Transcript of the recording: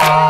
Bye.